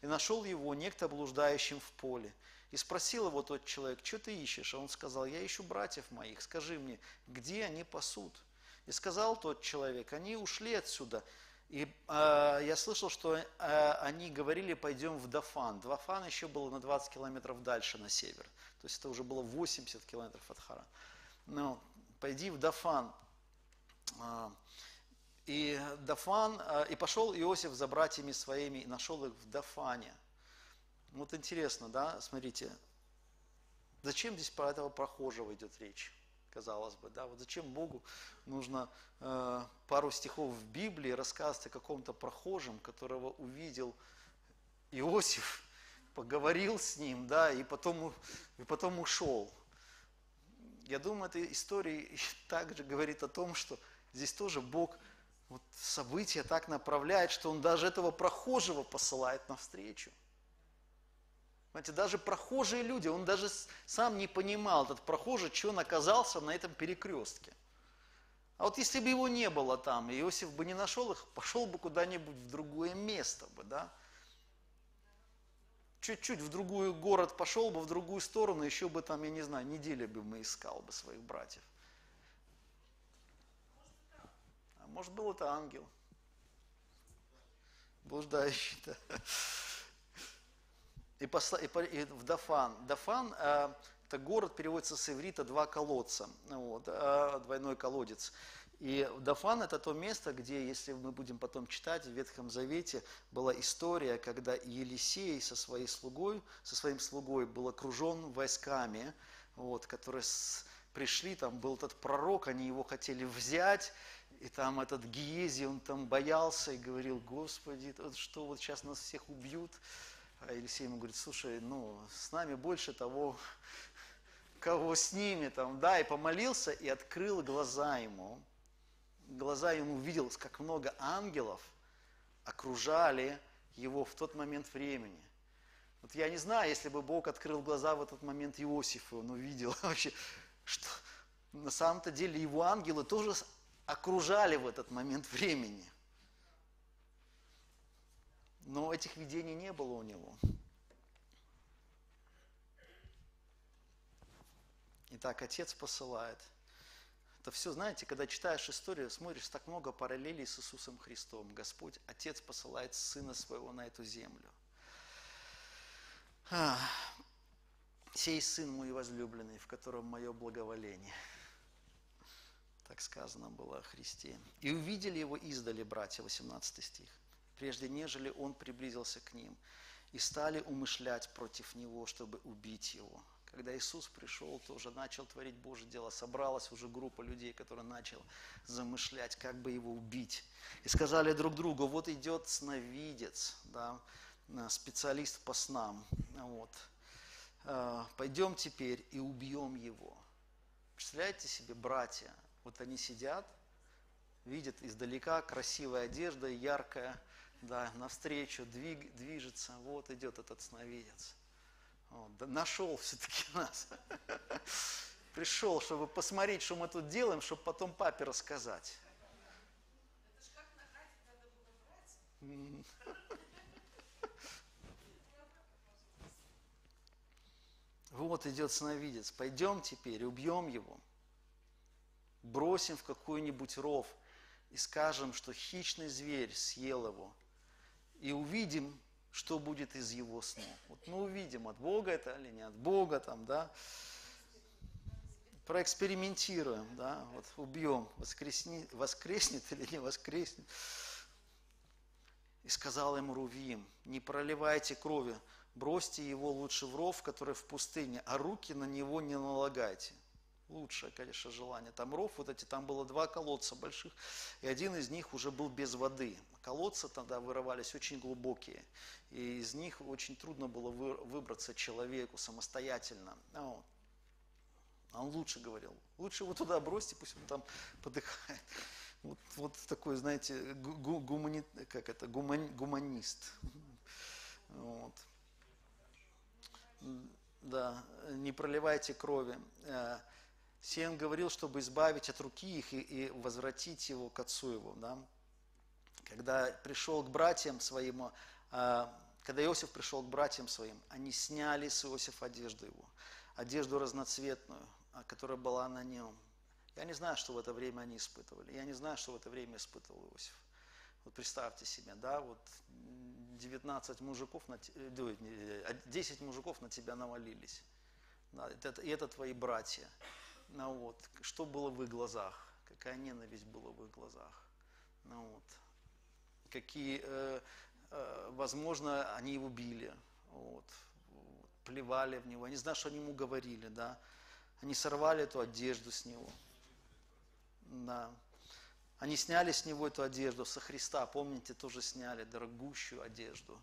и нашел его некто блуждающим в поле. И спросил его тот человек, что ты ищешь? А он сказал, я ищу братьев моих, скажи мне, где они пасут? И сказал тот человек, они ушли отсюда. И э, я слышал, что э, они говорили, пойдем в Дафан. Дафан еще было на 20 километров дальше, на север. То есть это уже было 80 километров от Хара. Ну, пойди в Дафан. А, и Дафан, э, и пошел Иосиф за братьями своими и нашел их в Дафане. Вот интересно, да, смотрите, зачем здесь про этого прохожего идет речь? казалось бы, да, вот зачем Богу нужно э, пару стихов в Библии рассказывать о каком-то прохожем, которого увидел Иосиф, поговорил с ним, да, и потом, и потом ушел. Я думаю, эта история также говорит о том, что здесь тоже Бог вот события так направляет, что он даже этого прохожего посылает навстречу. Знаете, даже прохожие люди, он даже сам не понимал, этот прохожий, что он оказался на этом перекрестке. А вот если бы его не было там, Иосиф бы не нашел их, пошел бы куда-нибудь в другое место бы, да? Чуть-чуть в другой город пошел бы, в другую сторону, еще бы там, я не знаю, неделю бы мы искал бы своих братьев. Может, был это ангел. Блуждающий, да. И, посла, и, и в Дафан. Дафан э, это город, переводится с иврита «два колодца», вот, э, двойной колодец. И Дафан – это то место, где, если мы будем потом читать, в Ветхом Завете была история, когда Елисей со, своей слугой, со своим слугой был окружен войсками, вот, которые с, пришли, там был этот пророк, они его хотели взять, и там этот Гиези, он там боялся и говорил, Господи, что вот сейчас нас всех убьют. А Елисей ему говорит, слушай, ну, с нами больше того, кого с ними там, да, и помолился, и открыл глаза ему. Глаза ему увидел, как много ангелов окружали его в тот момент времени. Вот я не знаю, если бы Бог открыл глаза в этот момент Иосифу, он увидел вообще, что на самом-то деле его ангелы тоже окружали в этот момент времени. Но этих видений не было у него. Итак, отец посылает. Это все, знаете, когда читаешь историю, смотришь, так много параллелей с Иисусом Христом. Господь, Отец посылает Сына Своего на эту землю. «Сей Сын мой возлюбленный, в котором мое благоволение». Так сказано было о Христе. «И увидели его издали, братья», 18 стих, «прежде нежели он приблизился к ним, и стали умышлять против него, чтобы убить его». Когда Иисус пришел, тоже начал творить Божье дело, собралась уже группа людей, которая начала замышлять, как бы его убить. И сказали друг другу, вот идет сновидец, да, специалист по снам, вот, «Э, пойдем теперь и убьем его. Представляете себе, братья, вот они сидят, видят издалека красивая одежда, яркая, да, навстречу двиг, движется, вот идет этот сновидец. Вот, да, нашел все-таки нас. Пришел, чтобы посмотреть, что мы тут делаем, чтобы потом папе рассказать. Вот идет сновидец. Пойдем теперь, убьем его. Бросим в какой-нибудь ров и скажем, что хищный зверь съел его. И увидим, что будет из его снов. Вот мы увидим, от Бога это или не от Бога, там, да. Проэкспериментируем, да, вот убьем, воскресни, воскреснет или не воскреснет. И сказал ему Рувим, не проливайте крови, бросьте его лучше в ров, который в пустыне, а руки на него не налагайте. Лучшее, конечно, желание. Там ров, вот эти, там было два колодца больших, и один из них уже был без воды. Колодцы тогда вырывались очень глубокие, и из них очень трудно было выбраться человеку самостоятельно. А он лучше говорил, лучше его туда бросьте, пусть он там подыхает. Вот, вот такой, знаете, гу, гумани, как это, гумани, гуманист. Вот. Да, не проливайте крови. Э, Сиен говорил, чтобы избавить от руки их и, и возвратить его к отцу его. Да? Когда пришел к братьям своим, э, когда Иосиф пришел к братьям своим, они сняли с Иосифа одежду его, одежду разноцветную, а, которая была на нем. Я не знаю, что в это время они испытывали. Я не знаю, что в это время испытывал Иосиф. Вот представьте себе, да, вот 19 мужиков, на, 10 э, мужиков на тебя навалились. Да, это, и это твои братья. Ну, вот, что было в их глазах? Какая ненависть была в их глазах? Ну, вот, какие, э, э, возможно, они его били, вот, плевали в него. Я не знаю, что они ему говорили, да. Они сорвали эту одежду с него. Да. Они сняли с него эту одежду со Христа, помните, тоже сняли дорогущую одежду.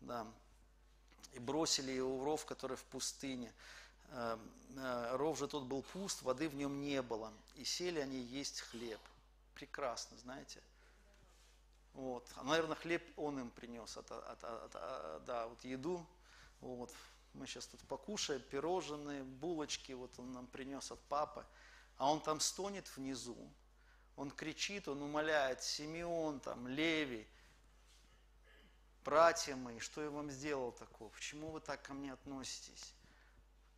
Да. И бросили его в ров, который в пустыне. Э, э, ров же тот был пуст, воды в нем не было. И сели они есть хлеб. Прекрасно, знаете. Вот. А, наверное, хлеб он им принес, от, от, от, от, да, вот еду. Вот. Мы сейчас тут покушаем, пирожные, булочки, вот он нам принес от папы а он там стонет внизу, он кричит, он умоляет, Симеон, там, Леви, братья мои, что я вам сделал такого, почему вы так ко мне относитесь?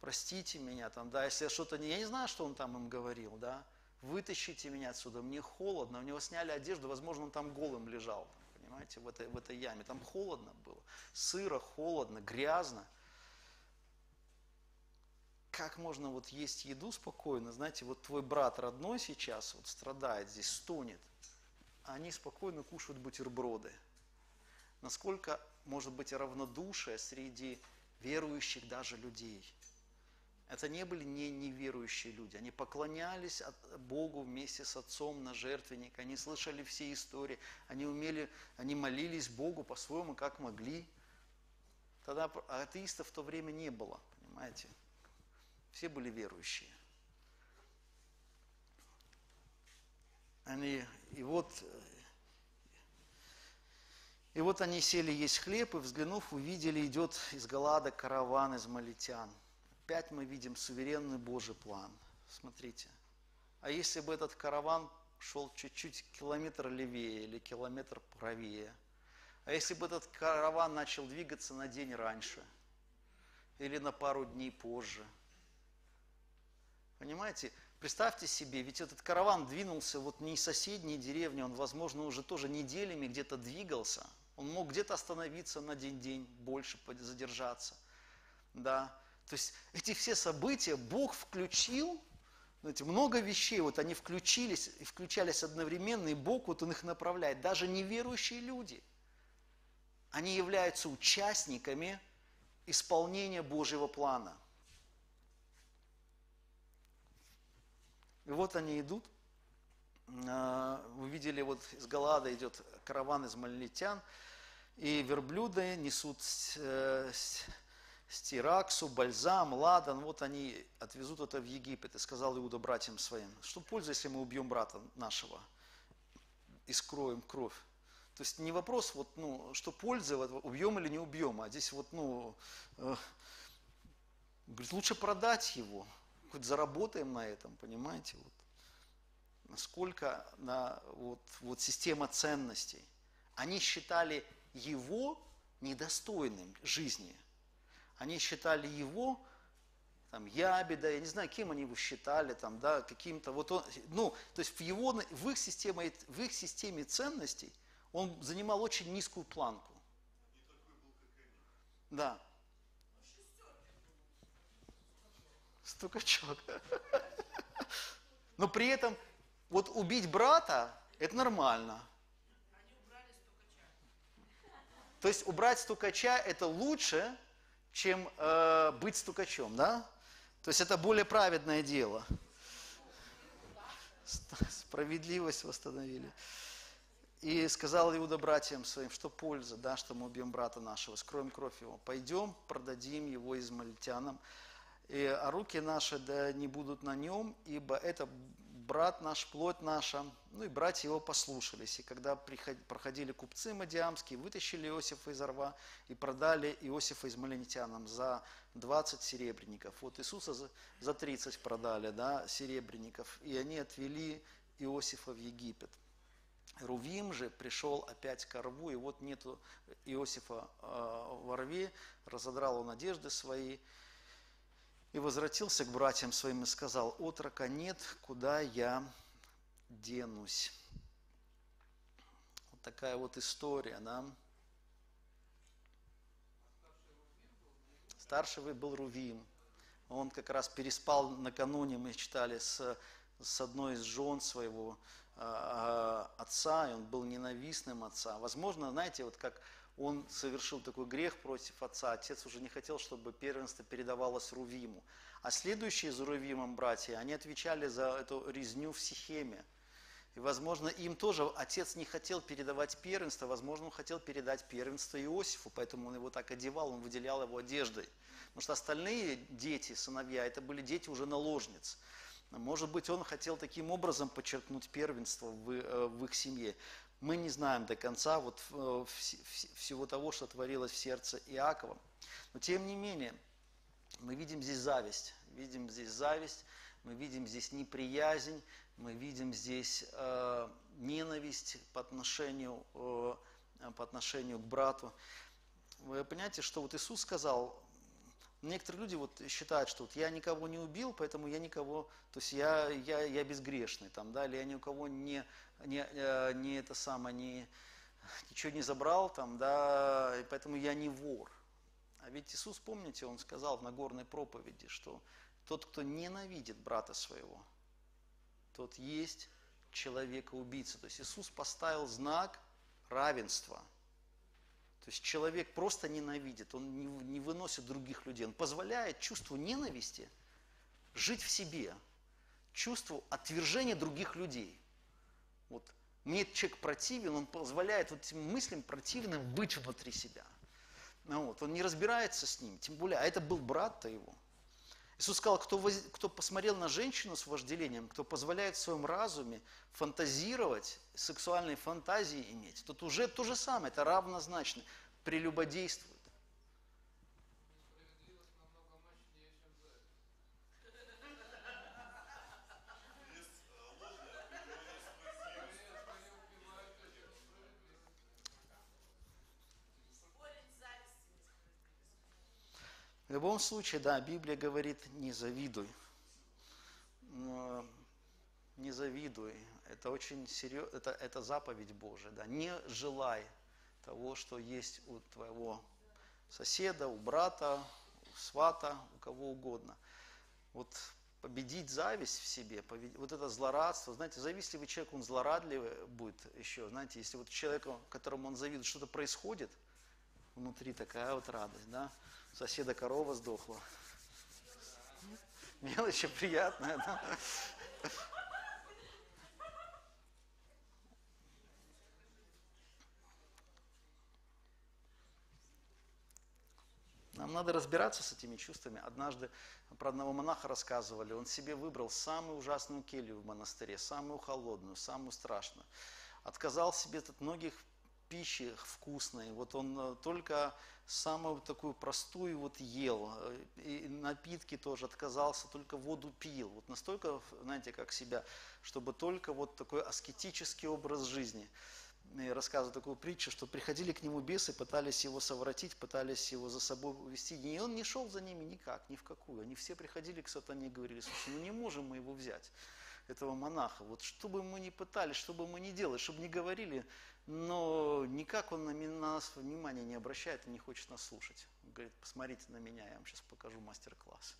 Простите меня там, да, если я что-то не, я не знаю, что он там им говорил, да, вытащите меня отсюда, мне холодно, у него сняли одежду, возможно, он там голым лежал, понимаете, в этой, в этой яме, там холодно было, сыро, холодно, грязно – как можно вот есть еду спокойно, знаете, вот твой брат родной сейчас вот страдает здесь, стонет, а они спокойно кушают бутерброды. Насколько может быть равнодушие среди верующих даже людей. Это не были не неверующие люди. Они поклонялись Богу вместе с Отцом на жертвенник. Они слышали все истории. Они умели, они молились Богу по-своему, как могли. Тогда атеистов в то время не было, понимаете? Все были верующие. Они, и вот, и вот они сели есть хлеб, и взглянув, увидели, идет из Галада караван из малитян. Опять мы видим суверенный Божий план. Смотрите. А если бы этот караван шел чуть-чуть километр левее или километр правее, а если бы этот караван начал двигаться на день раньше или на пару дней позже – Понимаете? Представьте себе, ведь этот караван двинулся вот не из соседней деревни, он, возможно, уже тоже неделями где-то двигался. Он мог где-то остановиться на день-день, больше задержаться. Да? То есть эти все события Бог включил, знаете, много вещей, вот они включились и включались одновременно, и Бог вот Он их направляет. Даже неверующие люди, они являются участниками исполнения Божьего плана – И вот они идут. А, вы видели, вот из Галада идет караван из мальнитян, и верблюды несут э, стираксу, бальзам, ладан. Вот они отвезут это в Египет. И сказал Иуда братьям своим, что польза, если мы убьем брата нашего и скроем кровь? То есть не вопрос, вот, ну, что пользы, вот, убьем или не убьем, а здесь вот, ну, э, говорит, лучше продать его, хоть заработаем на этом, понимаете, вот. Насколько на, вот, вот система ценностей. Они считали его недостойным жизни. Они считали его там, ябеда, я не знаю, кем они его считали, там, да, каким-то, вот он, ну, то есть в, его, в, их системе, в их системе ценностей он занимал очень низкую планку. Да. Стукачок. Но при этом вот убить брата, это нормально. То есть убрать стукача это лучше, чем э, быть стукачом, да? То есть это более праведное дело. Справедливость восстановили. И сказал Иуда братьям своим, что польза, да, что мы убьем брата нашего, скроем кровь его. Пойдем, продадим его измальтянам, и, а руки наши да не будут на нем, ибо это брат наш, плоть наша. Ну и братья его послушались. И когда проходили купцы мадиамские, вытащили Иосифа из рва и продали Иосифа измалинитянам за 20 серебряников. Вот Иисуса за 30 продали, да, серебряников. И они отвели Иосифа в Египет. Рувим же пришел опять к рву, и вот нету Иосифа э, во рве, разодрал он одежды свои, и возвратился к братьям своим и сказал, отрока нет, куда я денусь. Вот такая вот история, да. Старший был Рувим. Он как раз переспал накануне, мы читали, с, с одной из жен своего э, отца, и он был ненавистным отца. Возможно, знаете, вот как он совершил такой грех против отца, отец уже не хотел, чтобы первенство передавалось Рувиму. А следующие за Рувимом братья, они отвечали за эту резню в Сихеме. И, возможно, им тоже отец не хотел передавать первенство, возможно, он хотел передать первенство Иосифу, поэтому он его так одевал, он выделял его одеждой. Потому что остальные дети, сыновья, это были дети уже наложниц. Может быть, он хотел таким образом подчеркнуть первенство в, э, в их семье. Мы не знаем до конца вот э, всего того, что творилось в сердце Иакова. Но тем не менее, мы видим здесь зависть, видим здесь зависть, мы видим здесь неприязнь, мы видим здесь э, ненависть по отношению, э, по отношению к брату. Вы понимаете, что вот Иисус сказал, некоторые люди вот считают, что вот я никого не убил, поэтому я никого, то есть я, я, я безгрешный, там, да, или я ни у кого не не, э, не это самое, не, ничего не забрал там, да, и поэтому я не вор. А ведь Иисус, помните, Он сказал в Нагорной проповеди, что тот, кто ненавидит брата своего, тот есть человека-убийца. То есть Иисус поставил знак равенства. То есть человек просто ненавидит, он не, не выносит других людей, он позволяет чувству ненависти жить в себе, чувству отвержения других людей – вот мне человек противен, он позволяет вот этим мыслям противным быть внутри себя. Ну, вот, он не разбирается с ним, тем более, а это был брат-то его. Иисус сказал, кто, кто посмотрел на женщину с вожделением, кто позволяет в своем разуме фантазировать, сексуальные фантазии иметь, тот уже то же самое, это равнозначно, прелюбодействует. В любом случае, да, Библия говорит, не завидуй. Не завидуй. Это очень серьезно, это, это заповедь Божия. Да. Не желай того, что есть у твоего соседа, у брата, у свата, у кого угодно. Вот победить зависть в себе, вот это злорадство. Знаете, завистливый человек, он злорадливый будет еще. Знаете, если вот человеку, которому он завидует, что-то происходит, внутри такая вот радость, да, соседа корова сдохла. Мелочь приятная, да? Нам надо разбираться с этими чувствами. Однажды про одного монаха рассказывали, он себе выбрал самую ужасную келью в монастыре, самую холодную, самую страшную. Отказал себе от многих пищи вкусной, вот он э, только самую такую простую вот ел, э, и напитки тоже отказался, только воду пил, вот настолько, знаете, как себя, чтобы только вот такой аскетический образ жизни. И рассказываю такую притчу, что приходили к нему бесы, пытались его совратить, пытались его за собой увести, и он не шел за ними никак, ни в какую. Они все приходили к сатане и говорили, слушай, ну не можем мы его взять этого монаха. Вот что бы мы ни пытались, что бы мы ни делали, чтобы не говорили, но никак он на нас внимания не обращает и не хочет нас слушать. Он говорит, посмотрите на меня, я вам сейчас покажу мастер-класс.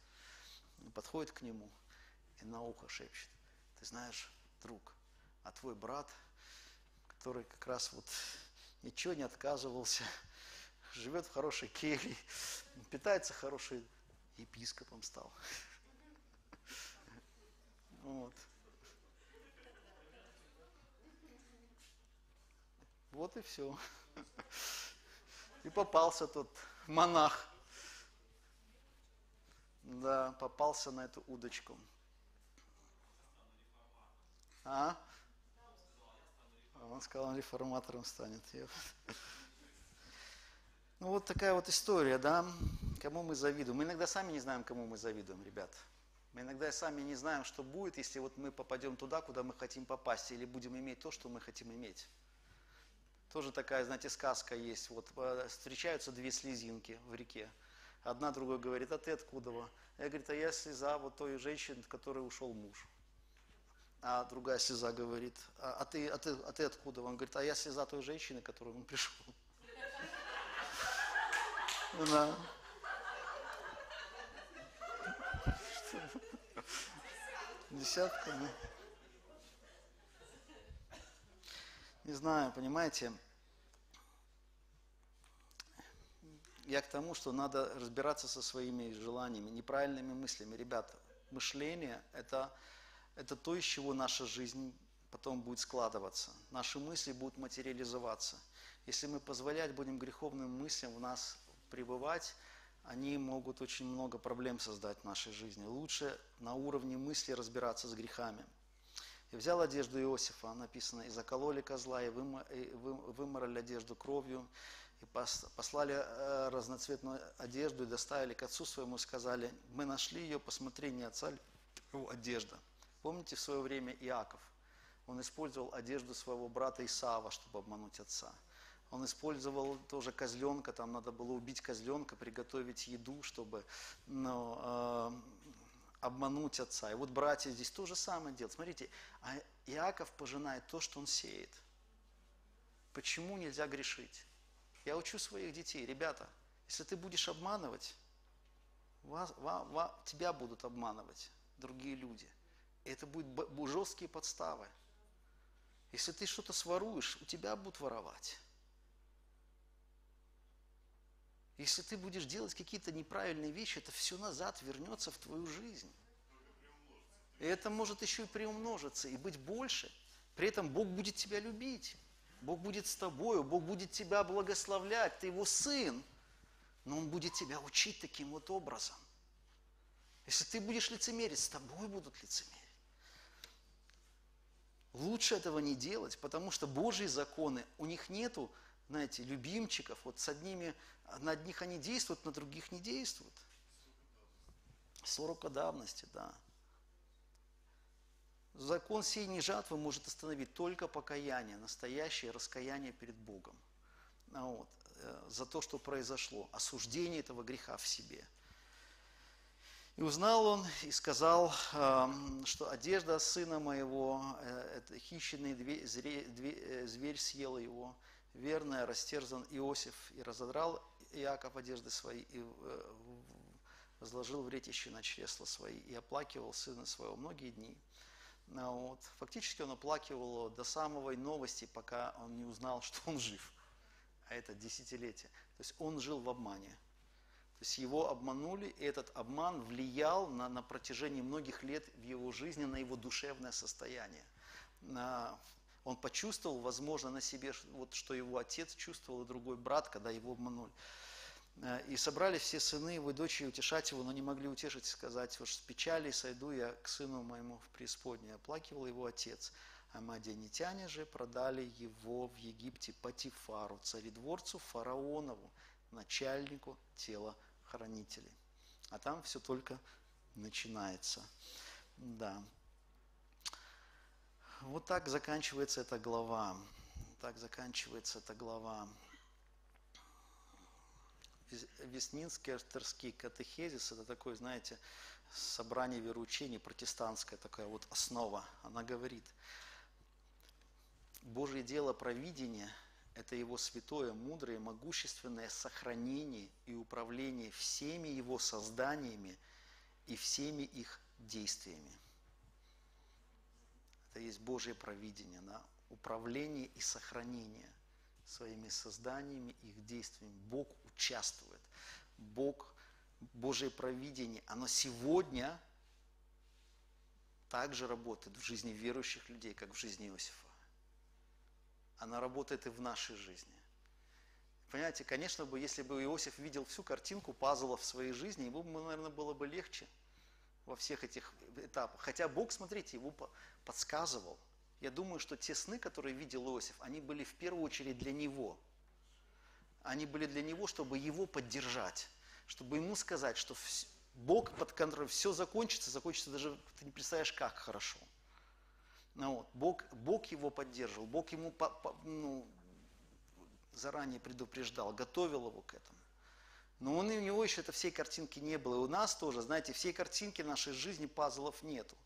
Подходит к нему и на ухо шепчет, ты знаешь, друг, а твой брат, который как раз вот ничего не отказывался, живет в хорошей келье, питается хорошей епископом стал. Вот. Вот и все. И попался тот монах. Да, попался на эту удочку. А? Он сказал, он реформатором станет. Ну вот такая вот история, да, кому мы завидуем. Мы иногда сами не знаем, кому мы завидуем, ребят. Мы иногда сами не знаем, что будет, если вот мы попадем туда, куда мы хотим попасть, или будем иметь то, что мы хотим иметь. Тоже такая, знаете, сказка есть. Вот э, встречаются две слезинки в реке. Одна другой говорит, а ты откуда? Я говорю, а я слеза вот той женщины, от которой ушел муж. А другая слеза говорит, а, а, ты, а, ты, а ты откуда? Он говорит, а я слеза той женщины, которой он пришел. Да. Десятками. Не знаю, понимаете, я к тому, что надо разбираться со своими желаниями, неправильными мыслями. Ребята, мышление это, это то, из чего наша жизнь потом будет складываться. Наши мысли будут материализоваться. Если мы позволять будем греховным мыслям в нас пребывать, они могут очень много проблем создать в нашей жизни. Лучше на уровне мысли разбираться с грехами – и взял одежду Иосифа, написано, и закололи козла, и выморали одежду кровью, и послали э, разноцветную одежду, и доставили к отцу своему, и сказали, мы нашли ее, посмотри, не отца ли одежда. Помните в свое время Иаков? Он использовал одежду своего брата Исаава, чтобы обмануть отца. Он использовал тоже козленка, там надо было убить козленка, приготовить еду, чтобы ну, э, обмануть отца. И вот братья здесь то же самое делают. Смотрите, а Иаков пожинает то, что он сеет. Почему нельзя грешить? Я учу своих детей, ребята, если ты будешь обманывать, вас, вас, вас, тебя будут обманывать другие люди. И это будут жесткие подставы. Если ты что-то своруешь, у тебя будут воровать. Если ты будешь делать какие-то неправильные вещи, это все назад вернется в твою жизнь. И это может еще и приумножиться, и быть больше. При этом Бог будет тебя любить. Бог будет с тобою, Бог будет тебя благословлять, ты его сын. Но Он будет тебя учить таким вот образом. Если ты будешь лицемерить, с тобой будут лицемерить. Лучше этого не делать, потому что Божьи законы, у них нету, знаете, любимчиков. Вот с одними на одних они действуют, на других не действуют. Срока давности, да. Закон синей жатвы может остановить только покаяние, настоящее раскаяние перед Богом. А вот, э, за то, что произошло, осуждение этого греха в себе. И узнал он и сказал, эм, что одежда сына моего, э, это хищный э, зверь съел его, верно растерзан Иосиф и разодрал Иаков одежды свои и э, возложил в на чресла свои и оплакивал сына своего многие дни. Ну вот. Фактически он оплакивал до самой новости, пока он не узнал, что он жив. А это десятилетие. То есть он жил в обмане. То есть его обманули, и этот обман влиял на, на протяжении многих лет в его жизни, на его душевное состояние. На, он почувствовал, возможно, на себе, вот, что его отец чувствовал и другой брат, когда его обманули. Э, и собрали все сыны его и дочери утешать его, но не могли утешить и сказать, вот с печали сойду я к сыну моему в преисподней. Оплакивал его отец. А мадианитяне же продали его в Египте Патифару, царедворцу фараонову, начальнику телохранителей. А там все только начинается. Да. Вот так заканчивается эта глава. Так заканчивается эта глава. Вестнинский авторский катехезис – это такой, знаете, собрание вероучений, протестантская такая вот основа. Она говорит, Божье дело провидения – это Его святое, мудрое, могущественное сохранение и управление всеми Его созданиями и всеми их действиями. Это есть Божье провидение, да? управление и сохранение своими созданиями, их действиями. Бог участвует. Бог, Божье провидение, оно сегодня также работает в жизни верующих людей, как в жизни Иосифа. Она работает и в нашей жизни. Понимаете, конечно бы, если бы Иосиф видел всю картинку пазлов в своей жизни, ему, наверное, было бы легче во всех этих этапах. Хотя Бог, смотрите, его подсказывал. Я думаю, что те сны, которые видел Иосиф, они были в первую очередь для него. Они были для него, чтобы его поддержать, чтобы ему сказать, что Бог под контролем, все закончится, закончится даже, ты не представляешь, как хорошо. Ну, вот, Бог, Бог его поддерживал, Бог ему по, по, ну, заранее предупреждал, готовил его к этому. Но он, у него еще это всей картинки не было. И у нас тоже, знаете, всей картинки нашей жизни пазлов нету.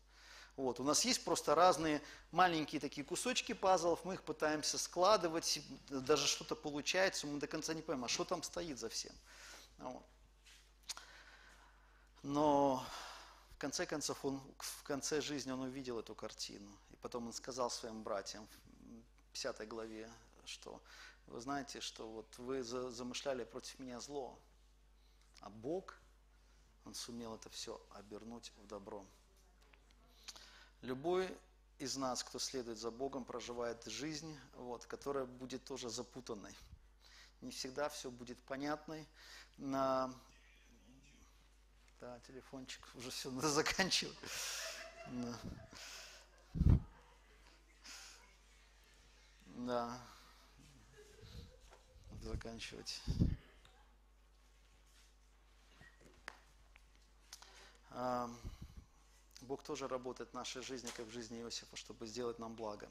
Вот. У нас есть просто разные маленькие такие кусочки пазлов, мы их пытаемся складывать, даже что-то получается, мы до конца не понимаем, а что там стоит за всем. Вот. Но в конце концов, он, в конце жизни он увидел эту картину. И потом он сказал своим братьям в 50 главе, что вы знаете, что вот вы замышляли против меня зло, а Бог, Он сумел это все обернуть в добро. Любой из нас, кто следует за Богом, проживает жизнь, вот, которая будет тоже запутанной. Не всегда все будет понятной. На... Да, телефончик, уже все, надо. Да. да. Заканчивать. Бог тоже работает в нашей жизни, как в жизни Иосифа, чтобы сделать нам благо.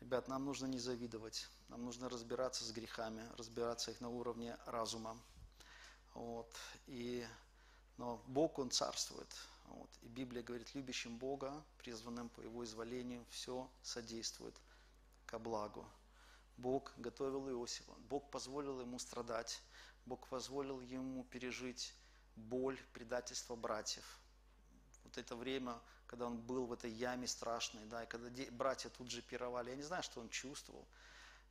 Ребят, нам нужно не завидовать, нам нужно разбираться с грехами, разбираться их на уровне разума. Вот. И, но Бог, Он царствует. Вот. И Библия говорит, любящим Бога, призванным по Его изволению, все содействует ко благу. Бог готовил Иосифа, Бог позволил ему страдать, Бог позволил ему пережить боль, предательство братьев. Вот это время, когда он был в этой яме страшной, да, и когда братья тут же пировали, я не знаю, что он чувствовал.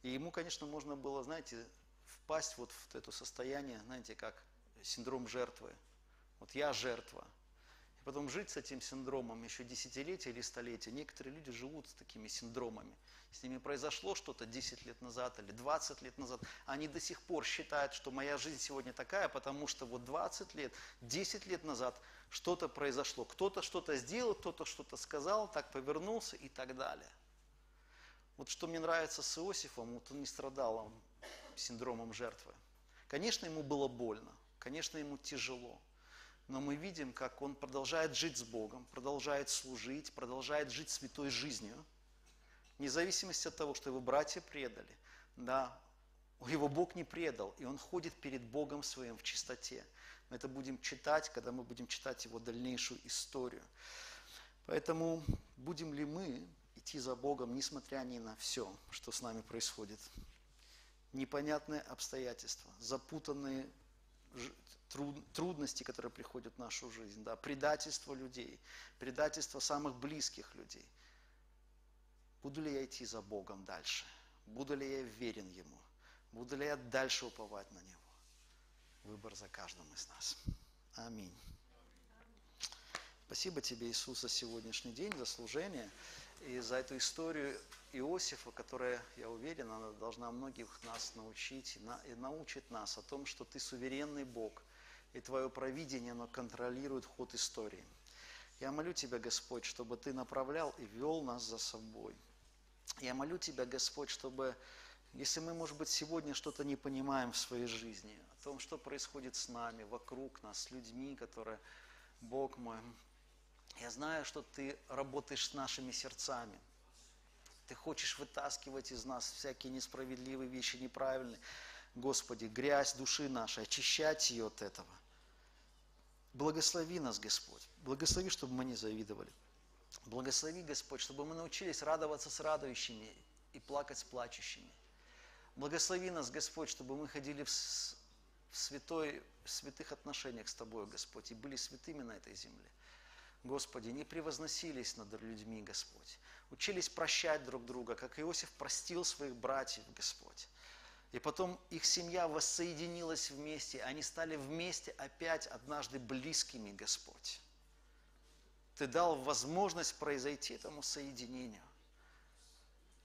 И ему, конечно, можно было, знаете, впасть вот в это состояние, знаете, как синдром жертвы. Вот я жертва. Потом жить с этим синдромом еще десятилетия или столетия. Некоторые люди живут с такими синдромами с ними произошло что-то 10 лет назад или 20 лет назад, они до сих пор считают, что моя жизнь сегодня такая, потому что вот 20 лет, 10 лет назад что-то произошло. Кто-то что-то сделал, кто-то что-то сказал, так повернулся и так далее. Вот что мне нравится с Иосифом, вот он не страдал синдромом жертвы. Конечно, ему было больно, конечно, ему тяжело. Но мы видим, как он продолжает жить с Богом, продолжает служить, продолжает жить святой жизнью – Вне зависимости от того, что его братья предали, да, его Бог не предал, и он ходит перед Богом своим в чистоте. Мы это будем читать, когда мы будем читать его дальнейшую историю. Поэтому будем ли мы идти за Богом, несмотря ни на все, что с нами происходит? Непонятные обстоятельства, запутанные трудности, которые приходят в нашу жизнь, да, предательство людей, предательство самых близких людей – Буду ли я идти за Богом дальше? Буду ли я верен Ему? Буду ли я дальше уповать на Него? Выбор за каждым из нас. Аминь. Спасибо тебе, Иисус, за сегодняшний день, за служение и за эту историю Иосифа, которая, я уверен, она должна многих нас научить и научит нас о том, что ты суверенный Бог, и твое провидение, оно контролирует ход истории. Я молю Тебя, Господь, чтобы Ты направлял и вел нас за собой. Я молю Тебя, Господь, чтобы, если мы, может быть, сегодня что-то не понимаем в своей жизни, о том, что происходит с нами, вокруг нас, с людьми, которые, Бог мой, я знаю, что Ты работаешь с нашими сердцами. Ты хочешь вытаскивать из нас всякие несправедливые вещи, неправильные. Господи, грязь души нашей, очищать ее от этого. Благослови нас, Господь. Благослови, чтобы мы не завидовали. Благослови, Господь, чтобы мы научились радоваться с радующими и плакать с плачущими. Благослови нас, Господь, чтобы мы ходили в, святой, в святых отношениях с Тобой, Господь, и были святыми на этой земле. Господи, не превозносились над людьми, Господь. Учились прощать друг друга, как Иосиф простил своих братьев, Господь. И потом их семья воссоединилась вместе, они стали вместе опять однажды близкими, Господь. Ты дал возможность произойти этому соединению.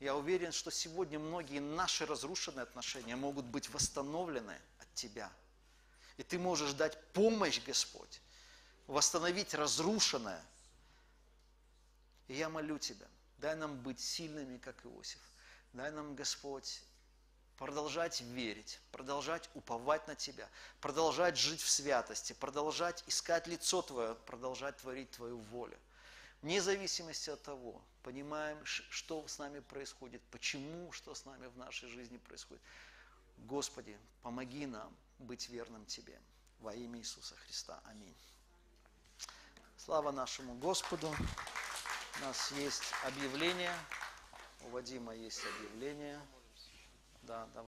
Я уверен, что сегодня многие наши разрушенные отношения могут быть восстановлены от Тебя. И Ты можешь дать помощь, Господь, восстановить разрушенное. И я молю Тебя, дай нам быть сильными, как Иосиф. Дай нам, Господь, продолжать верить, продолжать уповать на Тебя, продолжать жить в святости, продолжать искать лицо Твое, продолжать творить Твою волю. Вне зависимости от того, понимаем, что с нами происходит, почему, что с нами в нашей жизни происходит. Господи, помоги нам быть верным Тебе. Во имя Иисуса Христа. Аминь. Слава нашему Господу. У нас есть объявление. У Вадима есть объявление. Да, давай.